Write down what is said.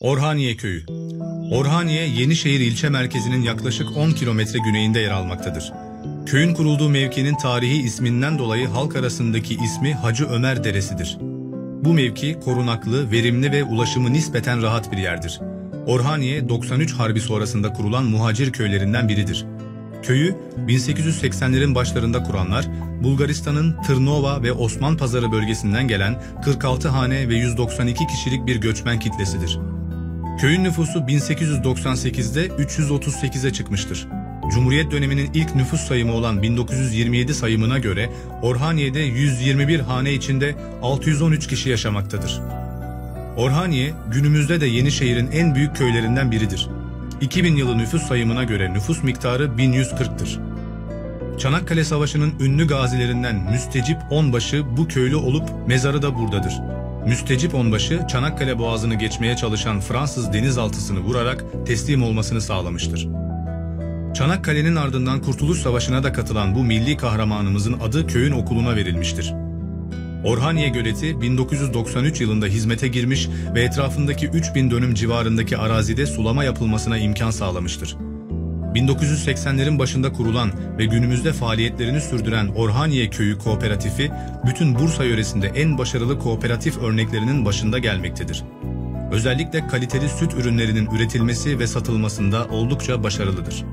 Orhaniye Köyü Orhaniye, Yenişehir ilçe merkezinin yaklaşık 10 kilometre güneyinde yer almaktadır. Köyün kurulduğu mevkinin tarihi isminden dolayı halk arasındaki ismi Hacı Ömer Deresi'dir. Bu mevki korunaklı, verimli ve ulaşımı nispeten rahat bir yerdir. Orhaniye, 93 Harbi sonrasında kurulan muhacir köylerinden biridir. Köyü 1880'lerin başlarında kuranlar, Bulgaristan'ın Tırnova ve Osman Pazarı bölgesinden gelen 46 hane ve 192 kişilik bir göçmen kitlesidir. Köyün nüfusu 1898'de 338'e çıkmıştır. Cumhuriyet döneminin ilk nüfus sayımı olan 1927 sayımına göre Orhaniye'de 121 hane içinde 613 kişi yaşamaktadır. Orhaniye günümüzde de Yenişehir'in en büyük köylerinden biridir. 2000 yılı nüfus sayımına göre nüfus miktarı 1140'tır. Çanakkale Savaşı'nın ünlü gazilerinden Müstecip Onbaşı bu köylü olup mezarı da buradadır. Müstecip Onbaşı Çanakkale Boğazı'nı geçmeye çalışan Fransız denizaltısını vurarak teslim olmasını sağlamıştır. Çanakkale'nin ardından Kurtuluş Savaşı'na da katılan bu milli kahramanımızın adı köyün okuluna verilmiştir. Orhaniye Göleti 1993 yılında hizmete girmiş ve etrafındaki 3000 dönüm civarındaki arazide sulama yapılmasına imkan sağlamıştır. 1980'lerin başında kurulan ve günümüzde faaliyetlerini sürdüren Orhaniye Köyü Kooperatifi, bütün Bursa yöresinde en başarılı kooperatif örneklerinin başında gelmektedir. Özellikle kaliteli süt ürünlerinin üretilmesi ve satılmasında oldukça başarılıdır.